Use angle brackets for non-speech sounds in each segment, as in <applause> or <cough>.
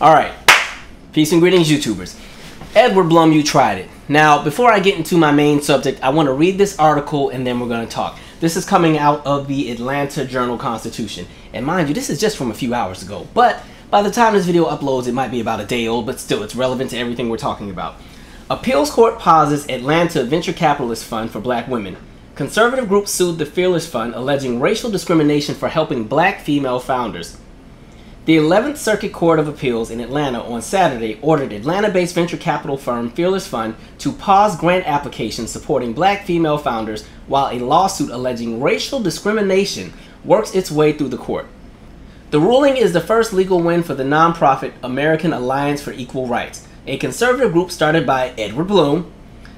All right. Peace and greetings, YouTubers. Edward Blum, you tried it. Now, before I get into my main subject, I want to read this article and then we're going to talk. This is coming out of the Atlanta Journal Constitution. And mind you, this is just from a few hours ago. But by the time this video uploads, it might be about a day old, but still, it's relevant to everything we're talking about. Appeals Court pauses Atlanta Venture Capitalist Fund for Black Women. Conservative group sued the Fearless Fund alleging racial discrimination for helping black female founders. The 11th Circuit Court of Appeals in Atlanta on Saturday ordered Atlanta based venture capital firm Fearless Fund to pause grant applications supporting black female founders while a lawsuit alleging racial discrimination works its way through the court. The ruling is the first legal win for the nonprofit American Alliance for Equal Rights, a conservative group started by Edward Blum,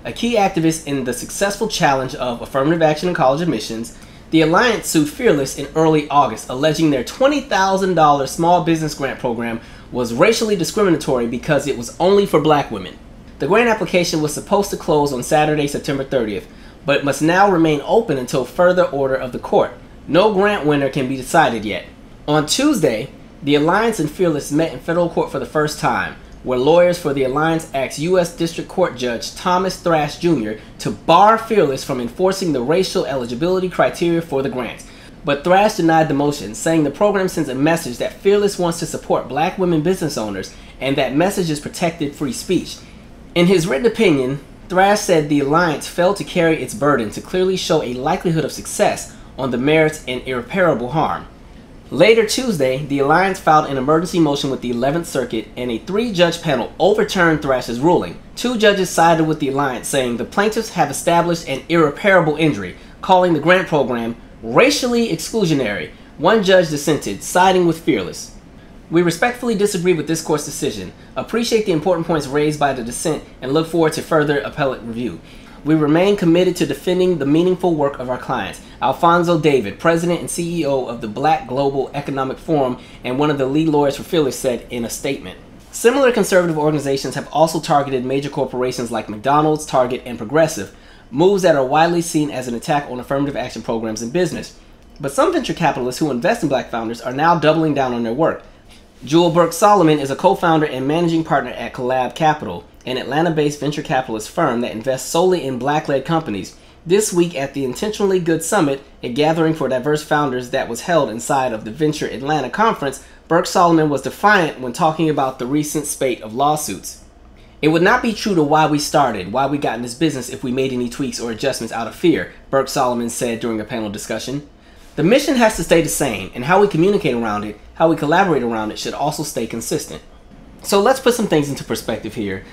a key activist in the successful challenge of affirmative action in college admissions the Alliance sued Fearless in early August, alleging their $20,000 small business grant program was racially discriminatory because it was only for black women. The grant application was supposed to close on Saturday, September 30th, but must now remain open until further order of the court. No grant winner can be decided yet. On Tuesday, the Alliance and Fearless met in federal court for the first time where lawyers for the Alliance asked U.S. District Court Judge Thomas Thrash Jr. to bar Fearless from enforcing the racial eligibility criteria for the grants. But Thrash denied the motion, saying the program sends a message that Fearless wants to support black women business owners and that message is protected free speech. In his written opinion, Thrash said the Alliance failed to carry its burden to clearly show a likelihood of success on the merits and irreparable harm. Later Tuesday, the Alliance filed an emergency motion with the 11th Circuit, and a three judge panel overturned Thrash's ruling. Two judges sided with the Alliance, saying the plaintiffs have established an irreparable injury, calling the grant program racially exclusionary. One judge dissented, siding with Fearless. We respectfully disagree with this court's decision, appreciate the important points raised by the dissent, and look forward to further appellate review. We remain committed to defending the meaningful work of our clients. Alfonso David, President and CEO of the Black Global Economic Forum and one of the lead lawyers for Fearless, said in a statement. Similar conservative organizations have also targeted major corporations like McDonald's, Target, and Progressive, moves that are widely seen as an attack on affirmative action programs in business. But some venture capitalists who invest in black founders are now doubling down on their work. Jewel Burke Solomon is a co founder and managing partner at Collab Capital, an Atlanta based venture capitalist firm that invests solely in black led companies. This week at the Intentionally Good Summit, a gathering for diverse founders that was held inside of the Venture Atlanta conference, Burke Solomon was defiant when talking about the recent spate of lawsuits. It would not be true to why we started, why we got in this business if we made any tweaks or adjustments out of fear, Burke Solomon said during a panel discussion. The mission has to stay the same, and how we communicate around it, how we collaborate around it, should also stay consistent. So let's put some things into perspective here.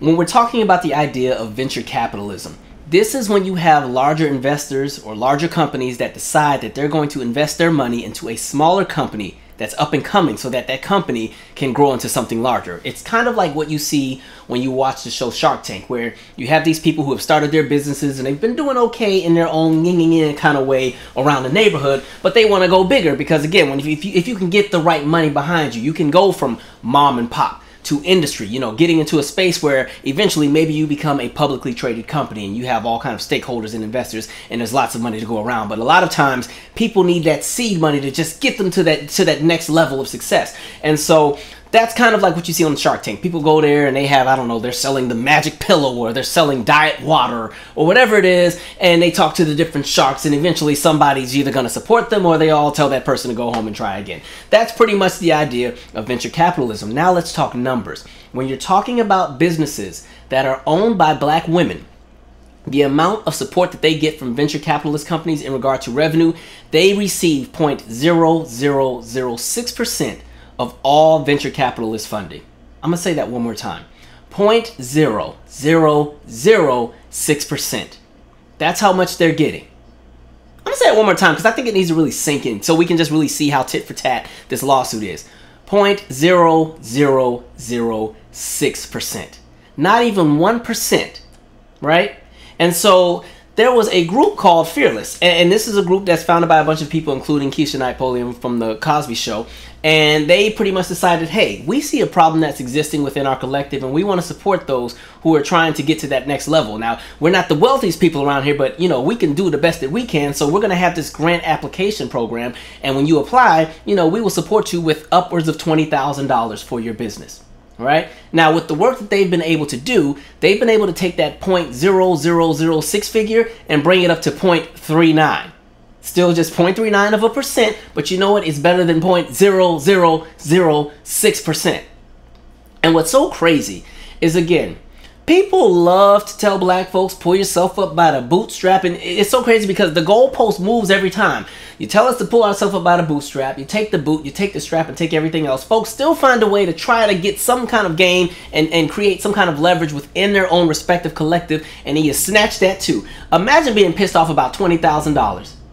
When we're talking about the idea of venture capitalism, this is when you have larger investors or larger companies that decide that they're going to invest their money into a smaller company that's up and coming so that that company can grow into something larger. It's kind of like what you see when you watch the show Shark Tank, where you have these people who have started their businesses and they've been doing okay in their own yin yin kind of way around the neighborhood, but they want to go bigger because, again, when if you, if you can get the right money behind you, you can go from mom and pop to industry, you know, getting into a space where eventually maybe you become a publicly traded company and you have all kind of stakeholders and investors and there's lots of money to go around. But a lot of times people need that seed money to just get them to that to that next level of success. And so that's kind of like what you see on Shark Tank. People go there and they have, I don't know, they're selling the magic pillow or they're selling diet water or whatever it is, and they talk to the different sharks, and eventually somebody's either going to support them or they all tell that person to go home and try again. That's pretty much the idea of venture capitalism. Now let's talk numbers. When you're talking about businesses that are owned by black women, the amount of support that they get from venture capitalist companies in regard to revenue, they receive 0.0006% of all venture capitalist funding. I'm going to say that one more time 0.0006%. That's how much they're getting. I'm going to say it one more time because I think it needs to really sink in so we can just really see how tit for tat this lawsuit is. 0.0006%. Not even 1%, right? And so there was a group called Fearless, and, and, this is a group that's founded by a bunch of people, including Keshia Knight Pulliam from the Cosby Show. And they pretty much decided, hey, we see a problem that's existing within our collective, and we want to support those who are trying to get to that next level. Now, we're not the wealthiest people around here, but you know we can do the best that we can. So we're going to have this grant application program, and when you apply, you know we will support you with upwards of twenty thousand dollars for your business. Right now, with the work that they've been able to do, they've been able to take that .0006 figure and bring it up to 0.39. Still just 0.39 of a percent, but you know what? It's better than 0.0006%. And what's so crazy is again, People love to tell black folks, pull yourself up by the bootstrap. And it's so crazy because the goalpost moves every time. You tell us to pull ourselves up by the bootstrap. You take the boot, you take the strap, and take everything else. Folks still find a way to try to get some kind of gain and, and create some kind of leverage within their own respective collective. And then you snatch that too. Imagine being pissed off about $20,000.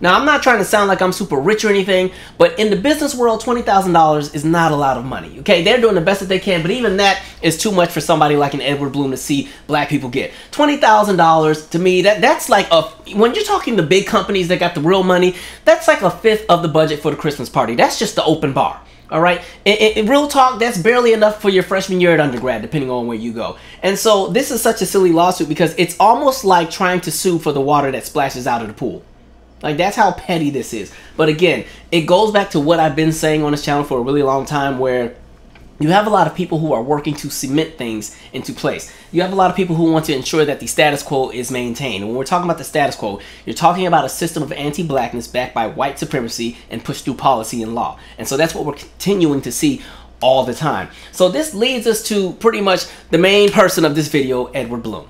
Now, I'm not trying to sound like I'm super rich or anything, but in the business world, $20,000 is not a lot of money. Okay, they're doing the best that they can, but even that is too much for somebody like an Edward Blum to see black people get. $20,000 to me, that that's like a when you're talking the big companies that got the real money, that's like a fifth of the budget for the Christmas party. That's just the open bar. All right, in, in, real talk, that's barely enough for your freshman year at undergrad, depending on where you go. And so, this is such a silly lawsuit because it's almost like trying to sue for the water that splashes out of the pool. Like that's how petty this is. But again, it goes back to what I've been saying on this channel for a really long time where you have a lot of people who are working to cement things into place. You have a lot of people who want to ensure that the status quo is maintained. And when we're talking about the status quo, you're talking about a system of anti-blackness backed by white supremacy and pushed through policy and law. And so that's what we're continuing to see all the time. So this leads us to pretty much the main person of this video, Edward Blum.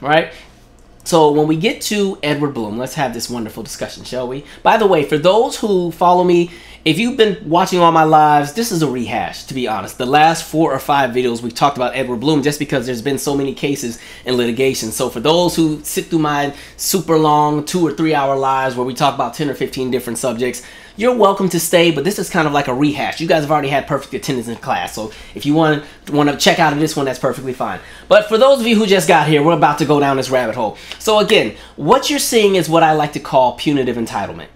Right? So when we get to Edward Blum, let's have this wonderful discussion, shall we? By the way, for those who follow me, if you've been watching all my lives, this is a rehash, to be honest. The last four or five videos we've talked about Edward Blum just because there's been so many cases in litigation. So for those who sit through my super long two or three hour lives where we talk about 10 or 15 different subjects, you're welcome to stay, but this is kind of like a rehash. You guys have already had perfect attendance in class, so if you want to want to check out of this one, that's perfectly fine. But for those of you who just got here, we're about to go down this rabbit hole. So again, what you're seeing is what I like to call punitive entitlement.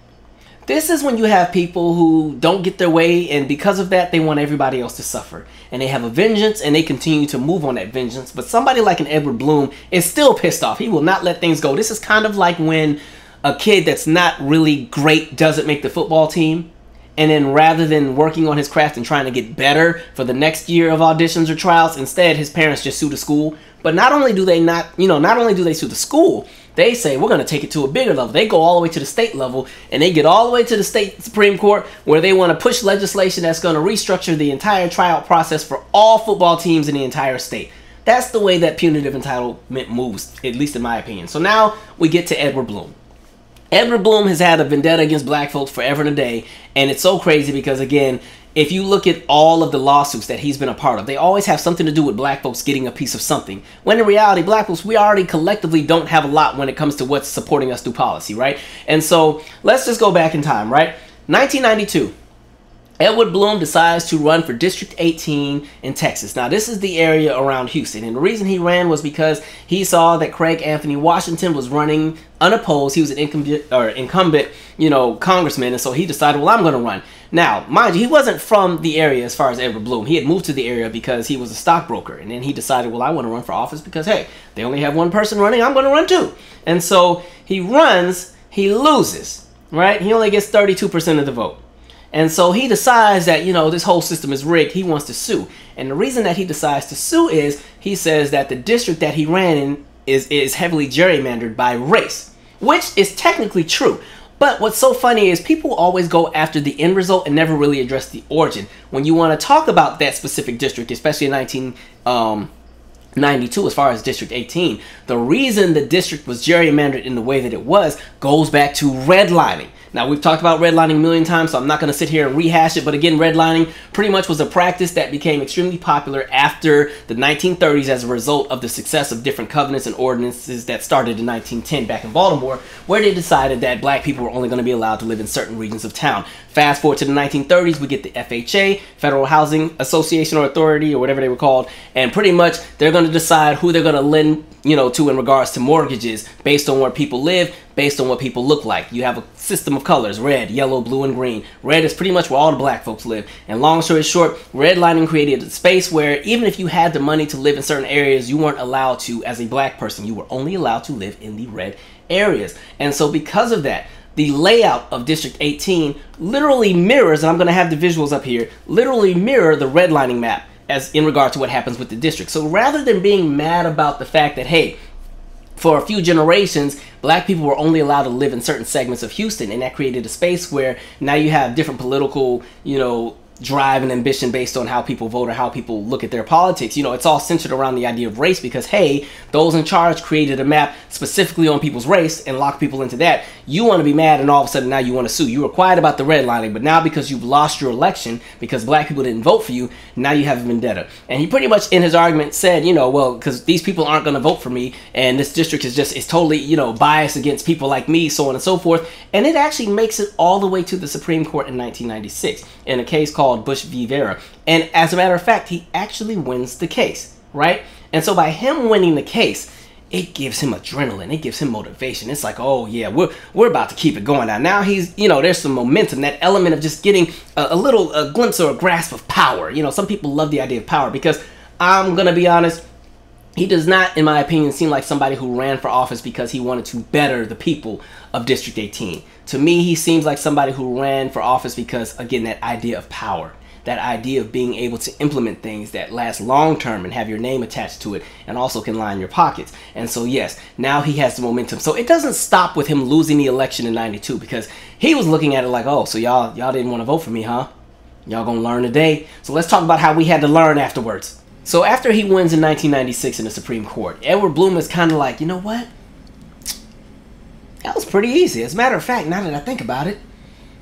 This is when you have people who don't get their way, and because of that, they want everybody else to suffer. And they have a vengeance, and they continue to move on that vengeance. But somebody like an Edward Blum is still pissed off. He will not let things go. This is kind of like when a kid that's not really great doesn't make the football team. And then rather than working on his craft and trying to get better for the next year of auditions or trials instead his parents just sue the school. But not only do they not you know not only do they sue the school they say we're going to take it to a bigger level. They go all the way to the state level and they get all the way to the state supreme court where they want to push legislation that's going to restructure the entire tryout process for all football teams in the entire state. That's the way that punitive entitlement moves at least in my opinion. So now we get to edward blum Edward Blum has had a vendetta against black folks forever and a day, and it's so crazy because again, if you look at all of the lawsuits that he's been a part of, they always have something to do with black folks getting a piece of something. When in reality, black folks, we already collectively don't have a lot when it comes to what's supporting us through policy, right? And so let's just go back in time, right? 1992. Edward Blum decides to run for District 18 in Texas. Now, this is the area around Houston, and the reason he ran was because he saw that Craig Anthony Washington was running unopposed. He was an incumbent, or incumbent, you know, congressman, and so he decided, well, I'm going to run. Now, mind you, he wasn't from the area as far as Edward Blum. He had moved to the area because he was a stockbroker, and then he decided, well, I want to run for office because, hey, they only have one person running. I'm going to run too. And so he runs. He loses, right? He only gets 32% of the vote. And so he decides that, you know, this whole system is rigged. He wants to sue. And the reason that he decides to sue is he says that the district that he ran in is, is heavily gerrymandered by race, which is technically true. But what's so funny is people always go after the end result and never really address the origin. When you want to talk about that specific district, especially in 1992 um, as far as District 18, the reason the district was gerrymandered in the way that it was goes back to redlining. Now, we've talked about redlining a million times, so I'm not going to sit here and rehash it. But again, redlining pretty much was a practice that became extremely popular after the 1930s as a result of the success of different covenants and ordinances that started in 1910 back in Baltimore, where they decided that black people were only going to be allowed to live in certain regions of town. Fast forward to the 1930s, we get the FHA, Federal Housing Association or Authority, or whatever they were called, and pretty much they're going to decide who they're going to lend you know, to in regards to mortgages based on where people live, based on what people look like. You have a system of colors red, yellow, blue, and green. Red is pretty much where all the black folks live. And long story short, redlining created a space where even if you had the money to live in certain areas, you weren't allowed to as a black person. You were only allowed to live in the red areas. And so, because of that, the layout of District 18 literally mirrors, and I'm going to have the visuals up here, literally mirror the redlining map as in regard to what happens with the district. So rather than being mad about the fact that hey, for a few generations, black people were only allowed to live in certain segments of Houston, and that created a space where now you have different political, you know, drive and ambition based on how people vote or how people look at their politics. You know, it's all centered around the idea of race because, hey, those in charge created a map specifically on people's race and locked people into that. You want to be mad and all of a sudden now you want to sue. You were quiet about the redlining, but now because you've lost your election because black people didn't vote for you, now you have a vendetta. And he pretty much in his argument said, you know, well, because these people aren't going to vote for me and this district is just, is totally, you know, biased against people like me, so on and so forth. And it actually makes it all the way to the Supreme Court in 1996 in a case called Bush v. Vera. And as a matter of fact, he actually wins the case, right? And so by him winning the case, it gives him adrenaline. It gives him motivation. It's like, oh yeah, we're we're about to keep it going now. Now he's, you know, there's some momentum. That element of just getting a, a little a glimpse or a grasp of power. You know, some people love the idea of power because I'm gonna be honest. He does not, in my opinion, seem like somebody who ran for office because he wanted to better the people of District 18. To me, he seems like somebody who ran for office because, again, that idea of power that idea of being able to implement things that last long term and have your name attached to it and also can line your pockets. And so, yes, now he has the momentum. So it doesn't stop with him losing the election in 92 because he was looking at it like, oh, so y'all, y'all didn't want to vote for me, huh? Y'all gonna learn today. So let's talk about how we had to learn afterwards. So after he wins in 1996 in the Supreme Court, Edward Blum is kind of like, you know what? That was pretty easy. As a matter of fact, now that I think about it,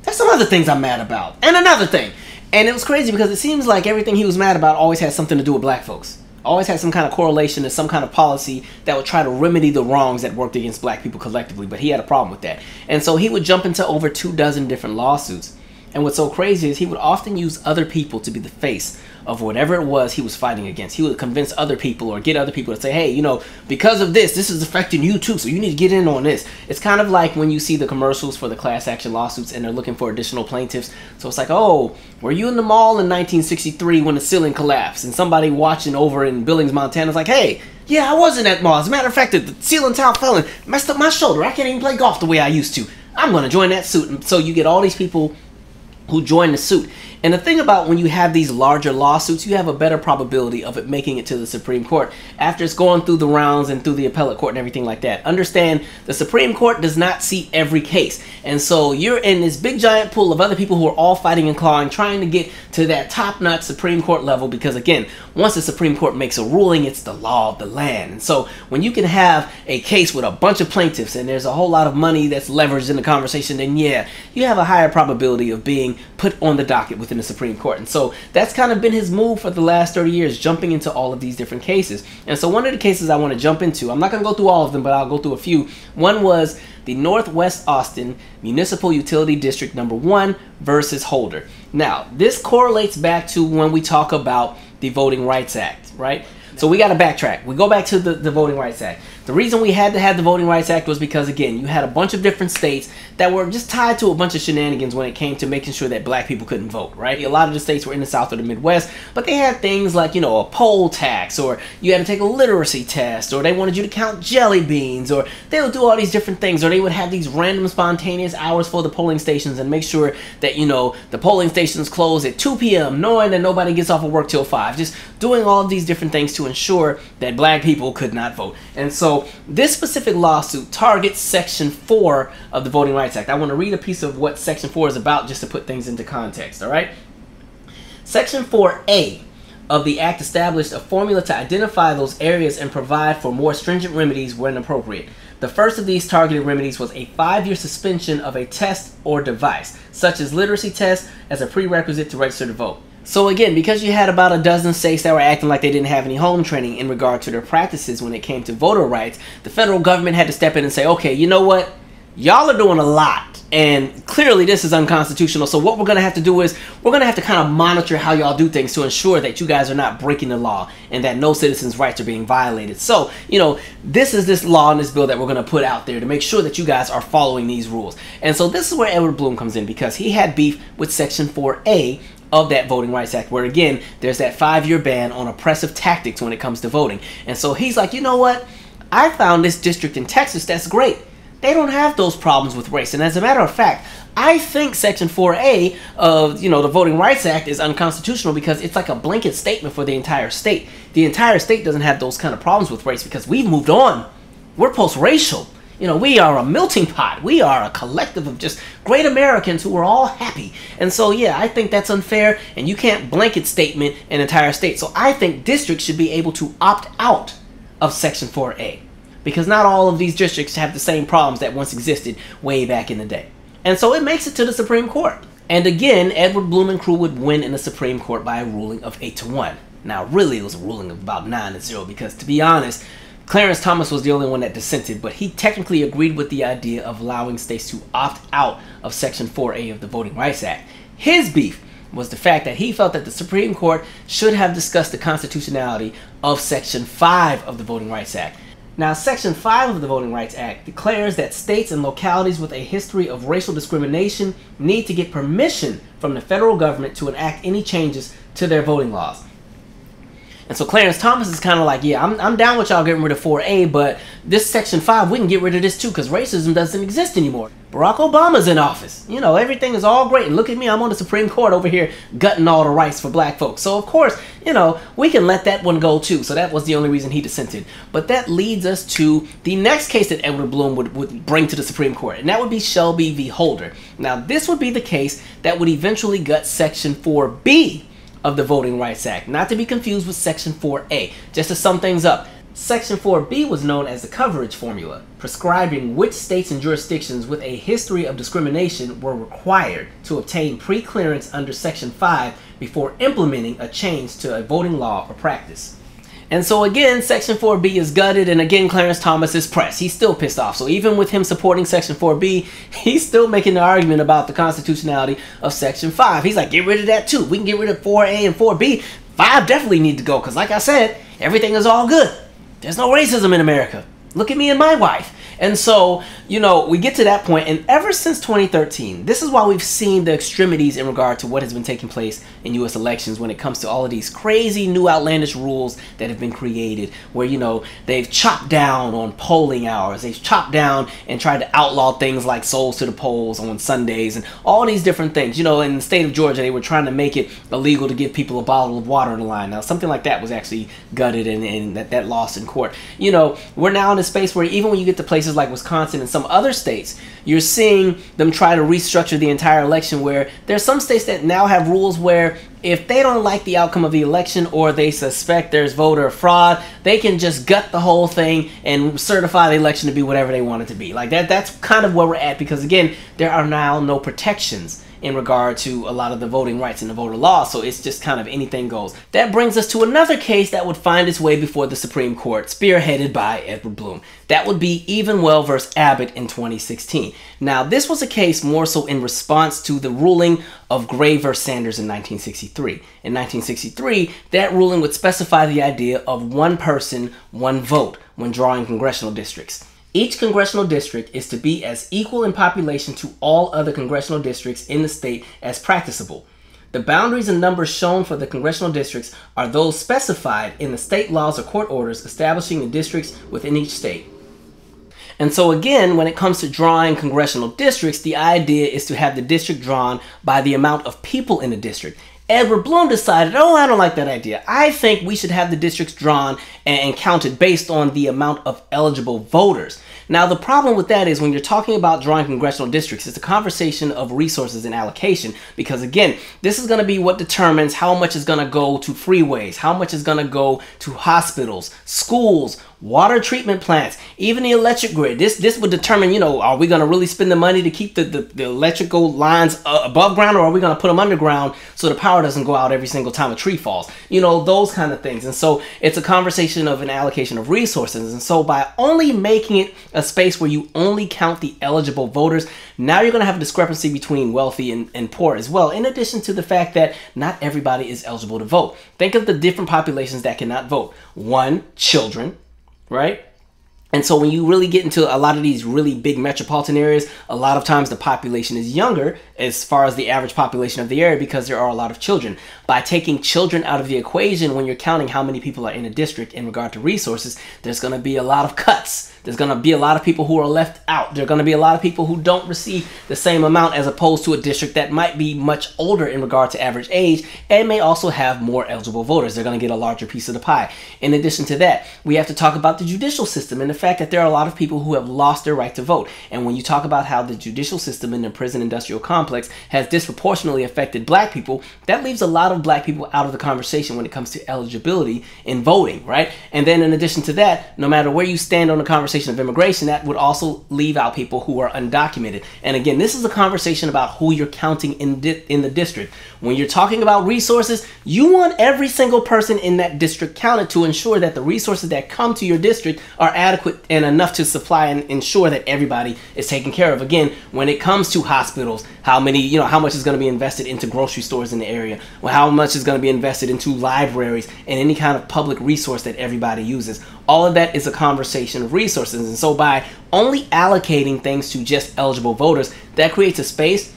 there's some other things I'm mad about. And another thing, and it was crazy because it seems like everything he was mad about always had something to do with black folks. Always had some kind of correlation to some kind of policy that would try to remedy the wrongs that worked against black people collectively, but he had a problem with that. And so he would jump into over two dozen different lawsuits. And what's so crazy is he would often use other people to be the face of whatever it was he was fighting against. He would convince other people or get other people to say, hey, you know, because of this, this is affecting you too, so you need to get in on this. It's kind of like when you see the commercials for the class action lawsuits and they're looking for additional plaintiffs. So it's like, oh, were you in the mall in 1963 when the ceiling collapsed? And somebody watching over in Billings, Montana is like, hey, yeah, I was in that mall. As a matter of fact, the ceiling tile fell and messed up my shoulder. I can't even play golf the way I used to. I'm going to join that suit. And so you get all these people who join the suit. And the thing about when you have these larger lawsuits, you have a better probability of it making it to the Supreme Court after it's going through the rounds and through the appellate court and everything like that. Understand the Supreme Court does not see every case. And so you're in this big giant pool of other people who are all fighting and clawing, trying to get to that top notch Supreme Court level because, again, once the Supreme Court makes a ruling, it's the law of the land. And so when you can have a case with a bunch of plaintiffs and there's a whole lot of money that's leveraged in the conversation, then yeah, you have a higher probability of being put on the docket with within the Supreme Court. And so that's kind of been his move for the last 30 years, jumping into all of these different cases. And so one of the cases I want to jump into, I'm not going to go through all of them, but I'll go through a few. One was the Northwest Austin Municipal Utility District number 1 versus Holder. Now, this correlates back to when we talk about the Voting Rights Act, right? So we got to backtrack. We go back to the, the Voting Rights Act. The reason we had to have the Voting Rights Act was because, again, you had a bunch of different states that were just tied to a bunch of shenanigans when it came to making sure that black people couldn't vote, right? A lot of the states were in the South or the Midwest, but they had things like, you know, a poll tax, or you had to take a literacy test, or they wanted you to count jelly beans, or they would do all these different things, or they would have these random spontaneous hours for the polling stations and make sure that, you know, the polling stations close at 2 p.m., knowing that nobody gets off of work till 5. Just doing all of these different things to ensure that black people could not vote. And so this specific lawsuit targets Section 4 of the Voting Rights Act. I want to read a piece of what Section 4 is about just to put things into context, all right? Section 4A of the Act established a formula to identify those areas and provide for more stringent remedies when appropriate. The first of these targeted remedies was a five year suspension of a test or device, such as literacy tests, as a prerequisite to register to vote. So again, because you had about a dozen states that were acting like they didn't have any home training in regard to their practices when it came to voter rights, the federal government had to step in and say, okay, you know what? Y'all are doing a lot and clearly this is unconstitutional. So what we're going to have to do is we're going to have to kind of monitor how y'all do things to ensure that you guys are not breaking the law and that no citizens' rights are being violated. So, you know, this is this law in this bill that we're going to put out there to make sure that you guys are following these rules. And so this is where Edward Blum comes in because he had beef with Section 4A of that Voting Rights Act, where again, there's that five year ban on oppressive tactics when it comes to voting. And so he's like, you know what? I found this district in Texas that's great they don't have those problems with race. And as a matter of fact, I think Section 4A of you know the Voting Rights Act is unconstitutional because it's like a blanket statement for the entire state. The entire state doesn't have those kind of problems with race because we've moved on. We're post-racial. You know, we are a melting pot. We are a collective of just great Americans who are all happy. And so, yeah, I think that's unfair, and you can't blanket statement an entire state. So I think districts should be able to opt out of Section 4A because not all of these districts have the same problems that once existed way back in the day. And so it makes it to the Supreme Court. And again, Edward Blum and crew would win in the Supreme Court by a ruling of 8 to 1. Now, really, it was a ruling of about 9 to 0 because, to be honest, Clarence Thomas was the only one that dissented, but he technically agreed with the idea of allowing states to opt out of Section 4A of the Voting Rights Act. His beef was the fact that he felt that the Supreme Court should have discussed the constitutionality of Section 5 of the Voting Rights Act. Now, Section 5 of the Voting Rights Act declares that states and localities with a history of racial discrimination need to get permission from the federal government to enact any changes to their voting laws. And so Clarence Thomas is kind of like, yeah, I'm, I'm down with y'all getting rid of 4A, but this Section 5, we can get rid of this too because racism doesn't exist anymore. Barack Obama's in office. You know, everything is all great. And look at me, I'm on the Supreme Court over here gutting all the rights for black folks. So, of course, you know, we can let that one go too. So that was the only reason he dissented. But that leads us to the next case that Edward Blum would, would bring to the Supreme Court, and that would be Shelby v. Holder. Now, this would be the case that would eventually gut Section 4B of the Voting Rights Act, not to be confused with Section 4A. Just to sum things up, Section 4B was known as the coverage formula, prescribing which states and jurisdictions with a history of discrimination were required to obtain pre-clearance under Section 5 before implementing a change to a voting law or practice. And so again, Section 4B is gutted, and again, Clarence Thomas is pressed. He's still pissed off. So even with him supporting Section 4B, <laughs> he's still making the argument about the constitutionality of Section 5. He's like, get rid of that too. We can get rid of 4A and 4B. 5 definitely need to go, because like I said, everything is all good. There's no racism in America. Look at me and my wife. And so, you know, we get to that point, and ever since 2013, this is why we've seen the extremities in regard to what has been taking place in U.S. elections when it comes to all of these crazy new outlandish rules that have been created, where, you know, they've chopped down on polling hours, they've chopped down and tried to outlaw things like souls to the polls on Sundays, and all these different things. You know, in the state of Georgia, they were trying to make it illegal to give people a bottle of water in the line. Now, something like that was actually gutted and, and that, that lost in court. You know, we're now in a space where even when you get to places places like Wisconsin and some other states, you're seeing them try to restructure the entire election where there's some states that now have rules where if they don't like the outcome of the election or they suspect there's voter fraud, they can just gut the whole thing and certify the election to be whatever they want it to be. Like that that's kind of where we're at because again, there are now no protections in regard to a lot of the voting rights and the voter law, so it's just kind of anything goes. That brings us to another case that would find its way before the Supreme Court, spearheaded by Edward Blum. That would be Evenwel versus Abbott in 2016. Now, this was a case more so in response to the ruling of Gray versus Sanders in 1963. In 1963, that ruling would specify the idea of one person, one vote when drawing congressional districts. Each congressional district is to be as equal in population to all other congressional districts in the state as practicable. The boundaries and numbers shown for the congressional districts are those specified in the state laws or court orders establishing the districts within each state. And so again, when it comes to drawing congressional districts, the idea is to have the district drawn by the amount of people in the district. Edward Blum decided, oh, I don't like that idea. I think we should have the districts drawn and counted based on the amount of eligible voters. Now, the problem with that is when you're talking about drawing congressional districts, it's a conversation of resources and allocation because, again, this is going to be what determines how much is going to go to freeways, how much is going to go to hospitals, schools, water treatment plants, even the electric grid. This this would determine, you know, are we going to really spend the money to keep the, the, the electrical lines uh, above ground or are we going to put them underground so the power doesn't go out every single time a tree falls? You know, those kind of things. And so it's a conversation of an allocation of resources. And so by only making it a space where you only count the eligible voters, now you're going to have a discrepancy between wealthy and, and poor as well, in addition to the fact that not everybody is eligible to vote. Think of the different populations that cannot vote. One, children right? And so when you really get into a lot of these really big metropolitan areas, a lot of times the population is younger as far as the average population of the area because there are a lot of children. By taking children out of the equation when you're counting how many people are in a district in regard to resources, there's going to be a lot of cuts. There's going to be a lot of people who are left out. There are going to be a lot of people who don't receive the same amount as opposed to a district that might be much older in regard to average age and may also have more eligible voters. They're going to get a larger piece of the pie. In addition to that, we have to talk about the judicial system and the fact that there are a lot of people who have lost their right to vote. And when you talk about how the judicial system in the prison industrial complex has disproportionately affected black people, that leaves a lot of black people out of the conversation when it comes to eligibility in voting, right? And then in addition to that, no matter where you stand on the conversation, conversation of immigration, that would also leave out people who are undocumented. And again, this is a conversation about who you're counting in, in the district. When you're talking about resources, you want every single person in that district counted to ensure that the resources that come to your district are adequate and enough to supply and ensure that everybody is taken care of. Again, when it comes to hospitals, how many, you know, how much is going to be invested into grocery stores in the area, well, how much is going to be invested into libraries and any kind of public resource that everybody uses. All of that is a conversation of resources. And so by only allocating things to just eligible voters, that creates a space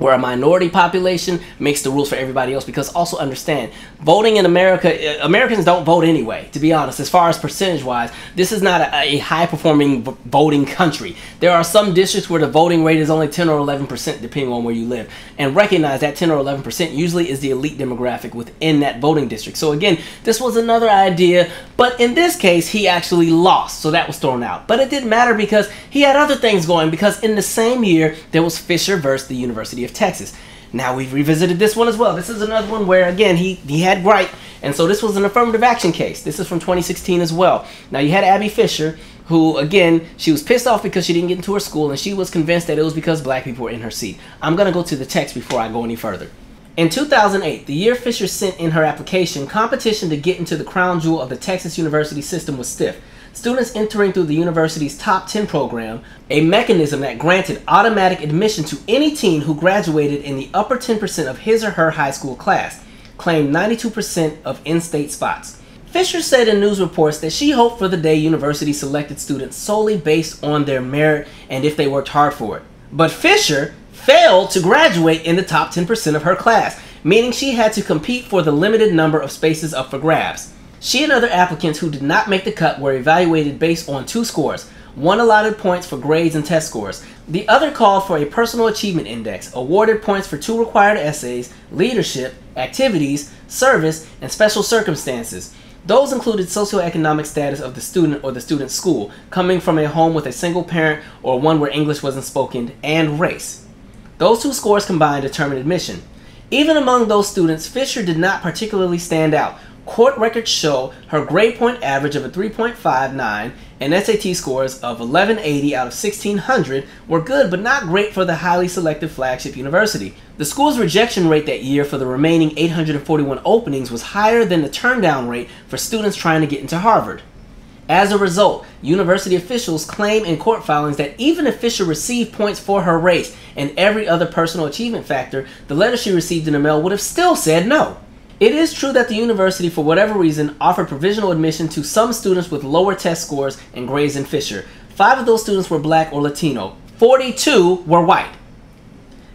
where a minority population makes the rules for everybody else. Because also understand voting in america uh, americans don't vote anyway to be honest as far as percentage wise this is not a, a high performing voting country. There are some districts where the voting rate is only 10 or 11 percent depending on where you live. And recognize that 10 or 11 percent usually is the elite demographic within that voting district. So again this was another idea but in this case he actually lost so that was thrown out. But it didn't matter because he had other things going because in the same year there was fisher versus the university of of Texas. Now we've revisited this one as well. This is another one where again he he had right, and so this was an affirmative action case. This is from 2016 as well. Now you had Abby Fisher, who again she was pissed off because she didn't get into her school, and she was convinced that it was because black people were in her seat. I'm gonna go to the text before I go any further. In 2008, the year Fisher sent in her application, competition to get into the crown jewel of the Texas University system was stiff students entering through the university's top 10 program, a mechanism that granted automatic admission to any teen who graduated in the upper 10% of his or her high school class, claimed 92% of in state spots. Fisher said in news reports that she hoped for the day university selected students solely based on their merit and if they worked hard for it. But Fisher failed to graduate in the top 10% of her class, meaning she had to compete for the limited number of spaces up for grabs. She and other applicants who did not make the cut were evaluated based on two scores. One allotted points for grades and test scores. The other called for a personal achievement index, awarded points for two required essays, leadership, activities, service, and special circumstances. Those included socioeconomic status of the student or the student's school, coming from a home with a single parent or one where English wasn't spoken, and race. Those two scores combined determined admission. Even among those students, Fisher did not particularly stand out, Court records show her grade point average of a 3.59 and SAT scores of 1180 out of 1600 were good but not great for the highly selective flagship university. The school's rejection rate that year for the remaining 841 openings was higher than the turndown rate for students trying to get into Harvard. As a result, university officials claim in court filings that even if Fisher received points for her race and every other personal achievement factor, the letter she received in the mail would have still said no. It is true that the university, for whatever reason, offered provisional admission to some students with lower test scores and grades than Fisher. Five of those students were black or Latino. 42 were white.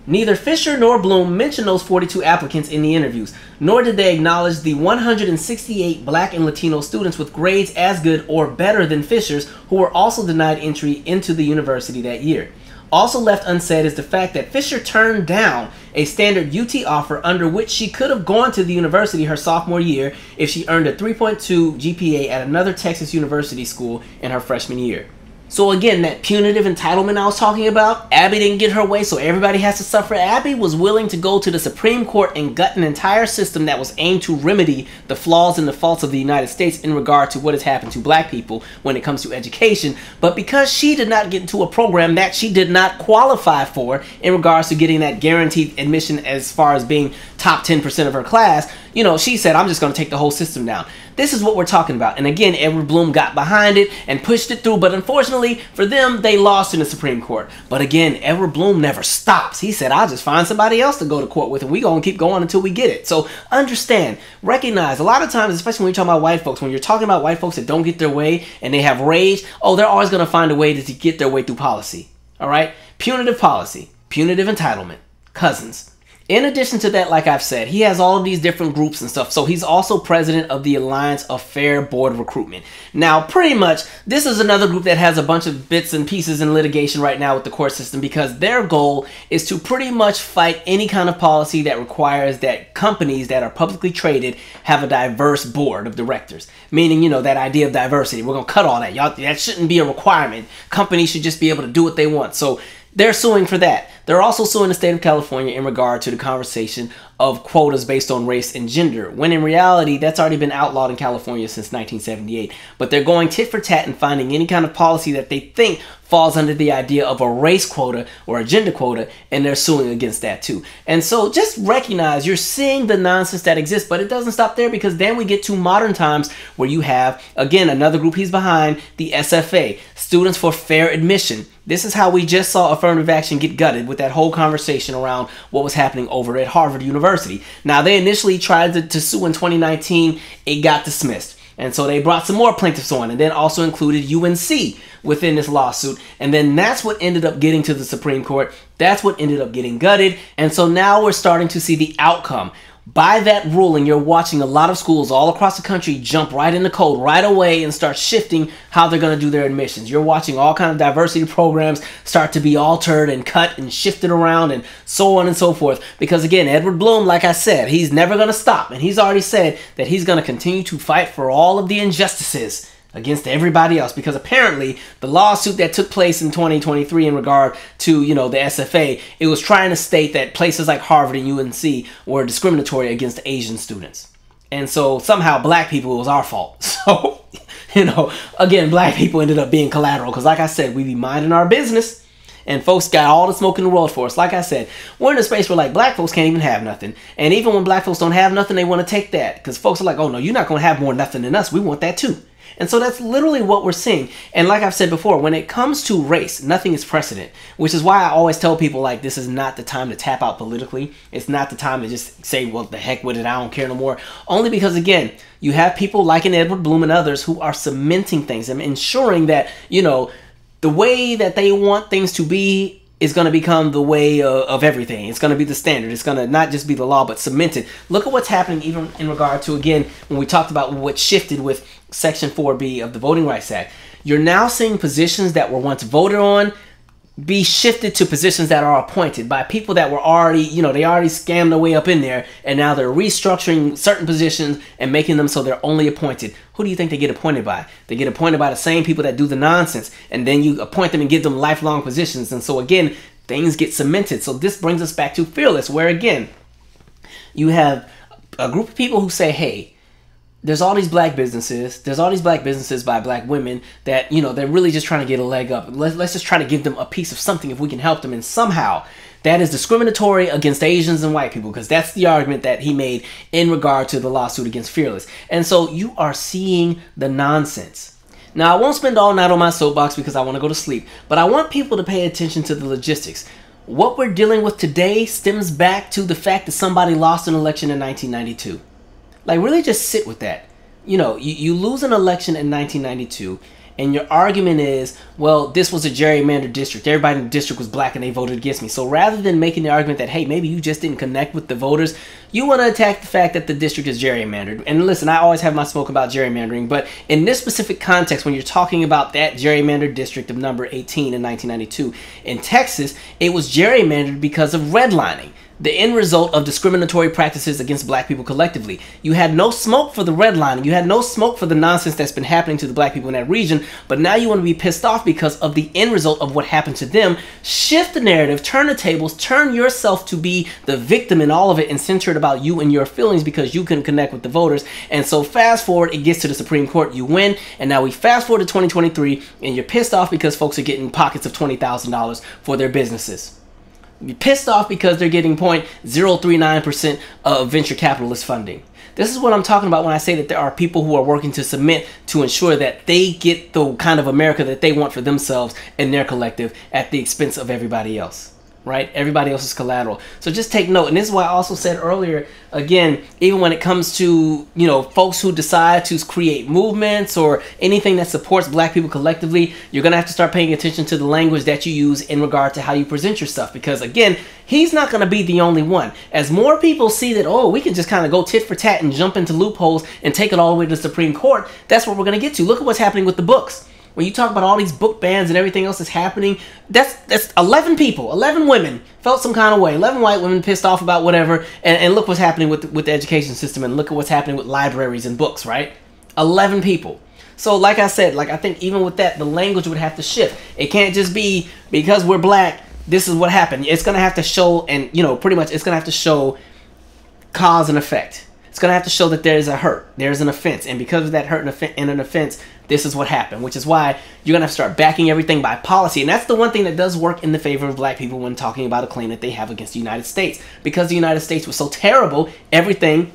Neither Fisher nor Blum mentioned those 42 applicants in the interviews, nor did they acknowledge the 168 black and Latino students with grades as good or better than Fisher's who were also denied entry into the university that year. Also left unsaid is the fact that Fisher turned down a standard UT offer under which she could have gone to the university her sophomore year if she earned a 3.2 GPA at another Texas university school in her freshman year. So again, that punitive entitlement I was talking about, Abby didn't get her way, so everybody has to suffer. Abby was willing to go to the Supreme Court and gut an entire system that was aimed to remedy the flaws and the faults of the United States in regard to what has happened to black people when it comes to education. But because she did not get into a program that she did not qualify for in regards to getting that guaranteed admission as far as being top 10% of her class, you know, she said, I'm just going to take the whole system down. This is what we're talking about. And again, Edward Blum got behind it and pushed it through. But unfortunately for them, they lost in the Supreme Court. But again, Edward Blum never stops. He said, I'll just find somebody else to go to court with and we going to keep going until we get it. So understand, recognize, a lot of times, especially when you're talking about white folks, when you're talking about white folks that don't get their way and they have rage, oh, they're always going to find a way to get their way through policy. All right? Punitive policy, punitive entitlement, cousins. In addition to that, like I've said, he has all of these different groups and stuff. So he's also president of the Alliance of Fair Board Recruitment. Now, pretty much, this is another group that has a bunch of bits and pieces in litigation right now with the court system because their goal is to pretty much fight any kind of policy that requires that companies that are publicly traded have a diverse board of directors. Meaning, you know, that idea of diversity. We're going to cut all that. Y'all, that shouldn't be a requirement. Companies should just be able to do what they want. So they're suing for that. They're also suing the state of California in regard to the conversation of quotas based on race and gender, when in reality, that's already been outlawed in California since 1978. But they're going tit for tat and finding any kind of policy that they think falls under the idea of a race quota or a gender quota, and they're suing against that too. And so just recognize you're seeing the nonsense that exists, but it doesn't stop there because then we get to modern times where you have, again, another group he's behind, the SFA, Students for Fair Admission. This is how we just saw affirmative action get gutted with that whole conversation around what was happening over at Harvard University. Now, they initially tried to, to sue in 2019, it got dismissed. And so they brought some more plaintiffs on and then also included UNC within this lawsuit. And then that's what ended up getting to the Supreme Court. That's what ended up getting gutted. And so now we're starting to see the outcome by that ruling, you're watching a lot of schools all across the country jump right in the code right away and start shifting how they're going to do their admissions. You're watching all kind of diversity programs start to be altered and cut and shifted around and so on and so forth. Because again, Edward Blum, like I said, he's never going to stop. And he's already said that he's going to continue to fight for all of the injustices against everybody else because apparently the lawsuit that took place in 2023 in regard to you know the SFA it was trying to state that places like Harvard and UNC were discriminatory against Asian students and so somehow black people was our fault <laughs> so you know again black people ended up being collateral because like I said we be minding our business and folks got all the smoke in the world for us. Like I said, we're in a space where like black folks can't even have nothing. And even when black folks don't have nothing, they want to take that. Because folks are like, oh no, you're not going to have more nothing than us. We want that too. And so that's literally what we're seeing. And like I've said before, when it comes to race, nothing is precedent, which is why I always tell people like this is not the time to tap out politically. It's not the time to just say, well, the heck with it, I don't care no more. Only because, again, you have people like an Edward Blum and others who are cementing things and ensuring that, you know, the way that they want things to be is going to become the way of, of everything. It's going to be the standard. It's going to not just be the law, but cemented. Look at what's happening even in regard to, again, when we talked about what shifted with Section 4B of the Voting Rights Act. You're now seeing positions that were once voted on be shifted to positions that are appointed by people that were already, you know, they already scammed their way up in there, and now they're restructuring certain positions and making them so they're only appointed. Who do you think they get appointed by? They get appointed by the same people that do the nonsense, and then you appoint them and give them lifelong positions. And so again, things get cemented. So this brings us back to fearless, where again, you have a group of people who say, hey, there's all these black businesses there's all these black businesses by black women that you know they're really just trying to get a leg up. Let's, let's just try to give them a piece of something if we can help them. And somehow that is discriminatory against asians and white people because that's the argument that he made in regard to the lawsuit against fearless. And so you are seeing the nonsense. Now i won't spend all night on my soapbox because i want to go to sleep but i want people to pay attention to the logistics. What we're dealing with today stems back to the fact that somebody lost an election in 1992 like, really just sit with that. You know, you, you lose an election in 1992, and your argument is, well, this was a gerrymandered district. Everybody in the district was black and they voted against me. So rather than making the argument that, hey, maybe you just didn't connect with the voters, you want to attack the fact that the district is gerrymandered. And listen, I always have my smoke about gerrymandering, but in this specific context, when you're talking about that gerrymandered district of number 18 in 1992, in Texas, it was gerrymandered because of redlining. The end result of discriminatory practices against black people collectively. You had no smoke for the redlining. You had no smoke for the nonsense that's been happening to the black people in that region. But now you want to be pissed off because of the end result of what happened to them. Shift the narrative, turn the tables, turn yourself to be the victim in all of it and center it about you and your feelings because you can connect with the voters. And so fast forward, it gets to the Supreme Court, you win. And now we fast forward to 2023 and you're pissed off because folks are getting pockets of $20,000 for their businesses be pissed off because they're getting 0.039% of venture capitalist funding. This is what I'm talking about when I say that there are people who are working to submit to ensure that they get the kind of America that they want for themselves and their collective at the expense of everybody else right? Everybody else is collateral. So just take note. And this is why I also said earlier, again, even when it comes to, you know, folks who decide to create movements or anything that supports black people collectively, you're going to have to start paying attention to the language that you use in regard to how you present your stuff. Because again, he's not going to be the only one. As more people see that, oh, we can just kind of go tit for tat and jump into loopholes and take it all the way to the Supreme Court, that's what we're going to get to. Look at what's happening with the books when you talk about all these book bans and everything else that's happening, that's that's 11 people, 11 women felt some kind of way, 11 white women pissed off about whatever, and, and look what's happening with, with the education system, and look at what's happening with libraries and books, right? 11 people. So, like I said, like I think even with that, the language would have to shift. It can't just be because we're black, this is what happened. It's gonna have to show, and you know, pretty much it's gonna have to show cause and effect. It's gonna have to show that there is a hurt, there's an offense, and because of that hurt and an offense, this is what happened, which is why you're going to start backing everything by policy. And that's the one thing that does work in the favor of black people when talking about a claim that they have against the United States. Because the United States was so terrible, everything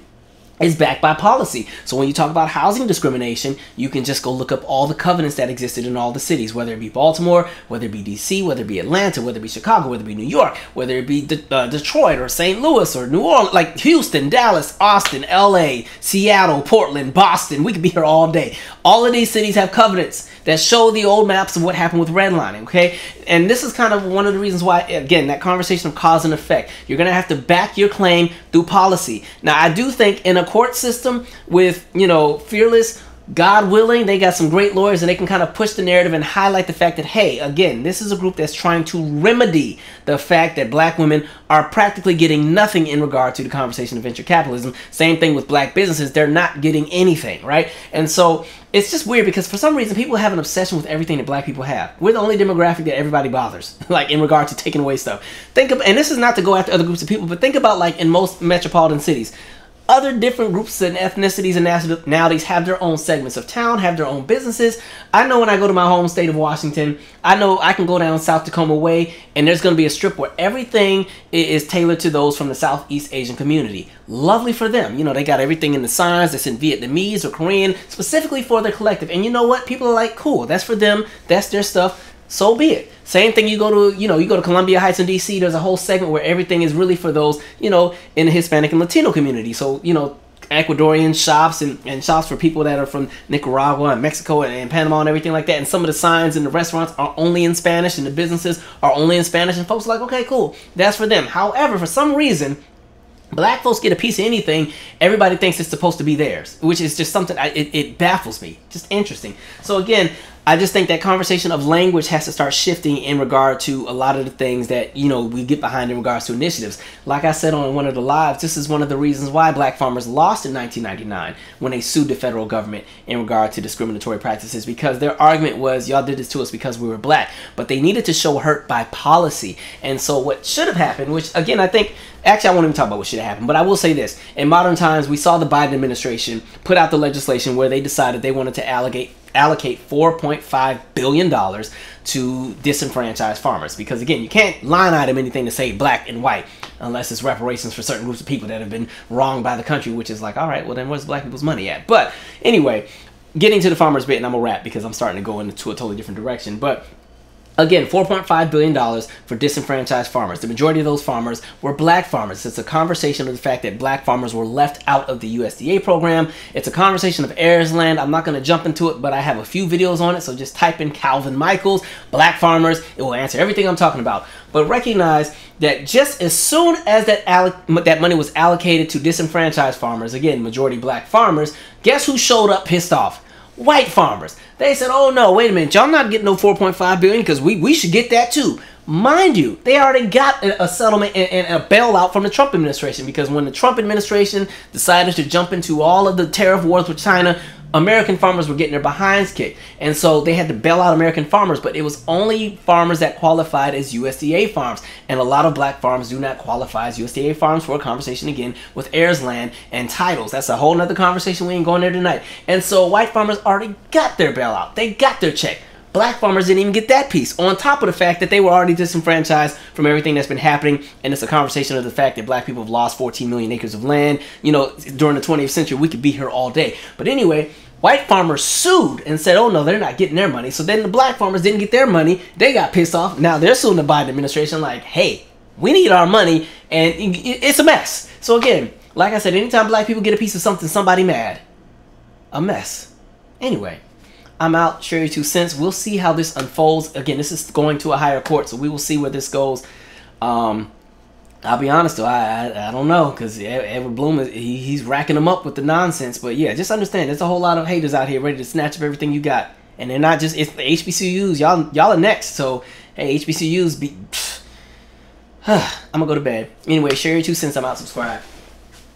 is backed by policy. So when you talk about housing discrimination, you can just go look up all the covenants that existed in all the cities, whether it be Baltimore, whether it be DC, whether it be Atlanta, whether it be Chicago, whether it be New York, whether it be De- uh, Detroit or St. Louis or New Orleans, like Houston, Dallas, Austin, LA, Seattle, Portland, Boston. We could be here all day. All of these cities have covenants that show the old maps of what happened with redlining, okay? And this is kind of one of the reasons why, again, that conversation of cause and effect. You're going to have to back your claim through policy. Now, I do think in a court system with, you know, fearless God willing, they got some great lawyers and they can kind of push the narrative and highlight the fact that, hey, again, this is a group that's trying to remedy the fact that black women are practically getting nothing in regard to the conversation of venture capitalism. Same thing with black businesses, they're not getting anything, right? And so it's just weird because for some reason people have an obsession with everything that black people have. We're the only demographic that everybody bothers, <laughs> like in regard to taking away stuff. Think of, and this is not to go after other groups of people, but think about like in most metropolitan cities other different groups and ethnicities and nationalities have their own segments of town, have their own businesses. I know when I go to my home state of Washington, I know I can go down South Tacoma Way and there's going to be a strip where everything is tailored to those from the Southeast Asian community. Lovely for them. You know, they got everything in the signs that's in Vietnamese or Korean, specifically for their collective. And you know what? People are like, cool, that's for them, that's their stuff so be it. Same thing you go to, you know, you go to Columbia Heights in DC, there's a whole segment where everything is really for those, you know, in the Hispanic and Latino community. So, you know, Ecuadorian shops and, and shops for people that are from Nicaragua and Mexico and, and, Panama and everything like that. And some of the signs in the restaurants are only in Spanish and the businesses are only in Spanish. And folks are like, okay, cool, that's for them. However, for some reason, black folks get a piece of anything, everybody thinks it's supposed to be theirs, which is just something I, it, it baffles me. Just interesting. So again, I just think that conversation of language has to start shifting in regard to a lot of the things that, you know, we get behind in regards to initiatives. Like I said on one of the lives, this is one of the reasons why black farmers lost in 1999 when they sued the federal government in regard to discriminatory practices because their argument was, y'all did this to us because we were black. But they needed to show hurt by policy. And so what should have happened, which again, I think Actually, I won't even talk about what should have happened, but I will say this. In modern times, we saw the Biden administration put out the legislation where they decided they wanted to allocate allocate 4.5 billion dollars to disenfranchised farmers. Because again you can't line item anything to say black and white unless it's reparations for certain groups of people that have been wronged by the country which is like all right well then where's black people's money at? But anyway getting to the farmers bit and i'm gonna wrap because i'm starting to go into a totally different direction. But Again, $4.5 billion for disenfranchised farmers. The majority of those farmers were black farmers. It's a conversation of the fact that black farmers were left out of the USDA program. It's a conversation of heirs land. I'm not going to jump into it, but I have a few videos on it. So just type in Calvin Michaels, black farmers. It will answer everything I'm talking about. But recognize that just as soon as that, that money was allocated to disenfranchised farmers, again, majority black farmers, guess who showed up pissed off? White farmers. They said, "Oh no, wait a minute, y'all not getting no 4.5 billion because we we should get that too." Mind you, they already got a settlement and, a bailout from the Trump administration because when the Trump administration decided to jump into all of the tariff wars with China, American farmers were getting their behinds kicked. And so they had to bail out American farmers, but it was only farmers that qualified as USDA farms. And a lot of black farms do not qualify as USDA farms for a conversation again with heirs land and titles. That's a whole nother conversation. We ain't going there tonight. And so white farmers already got their bailout. They got their check. Black farmers didn't even get that piece, on top of the fact that they were already disenfranchised from everything that's been happening. And it's a conversation of the fact that black people have lost 14 million acres of land. You know, during the 20th century, we could be here all day. But anyway, white farmers sued and said, oh no, they're not getting their money. So then the black farmers didn't get their money. They got pissed off. Now they're suing the Biden administration, like, hey, we need our money. And it's a mess. So again, like I said, anytime black people get a piece of something, somebody mad. A mess. Anyway. I'm out. Share your two cents. We'll see how this unfolds. Again, this is going to a higher court, so we will see where this goes. Um, I'll be honest though, I I, I don't know because Edward Blum is he, he's racking them up with the nonsense. But yeah, just understand there's a whole lot of haters out here ready to snatch up everything you got, and they're not just it's the HBCUs. Y'all y'all are next. So hey, HBCUs be. <sighs> <sighs> I'm gonna go to bed. Anyway, share your two cents. I'm out. Subscribe.